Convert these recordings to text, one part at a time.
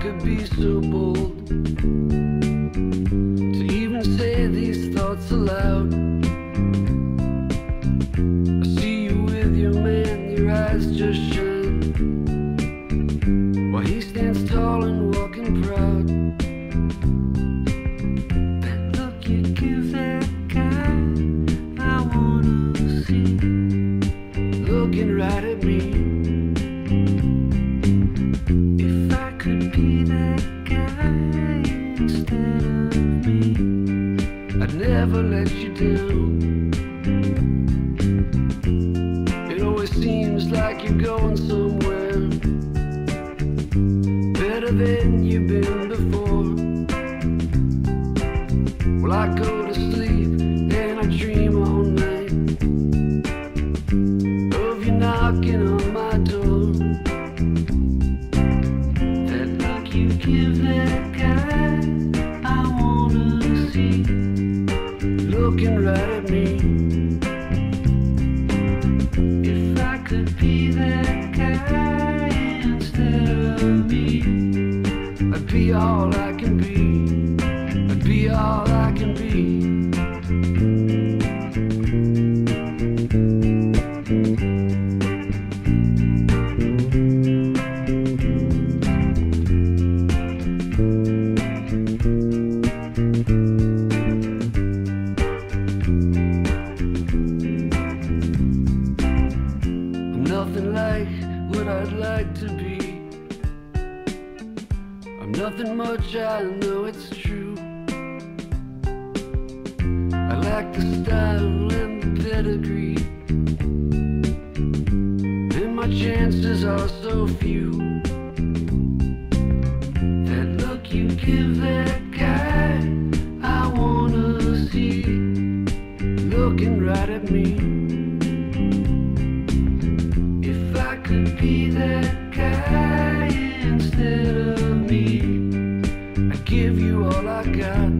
could be so bold to even say these thoughts aloud. I see you with your man, your eyes just shine while he stands tall and walking proud. That look you give that guy, I wanna see, looking right at me. Never let you down. It always seems like you're going somewhere better than you've been before. Well, I go to sleep and I dream all night of you knocking on my door. Looking right at me. If I could be that guy instead of me, I'd be all I can be. I'd like to be. I'm nothing much, I know it's true. I lack the style and the pedigree. And my chances are so few. That look you give that guy, I wanna see. Looking right at me. be that guy instead of me. I give you all I got.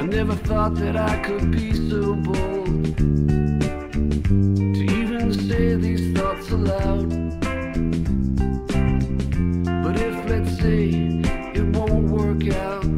I never thought that I could be so bold to even say these thoughts aloud. But if, let's say, it won't work out.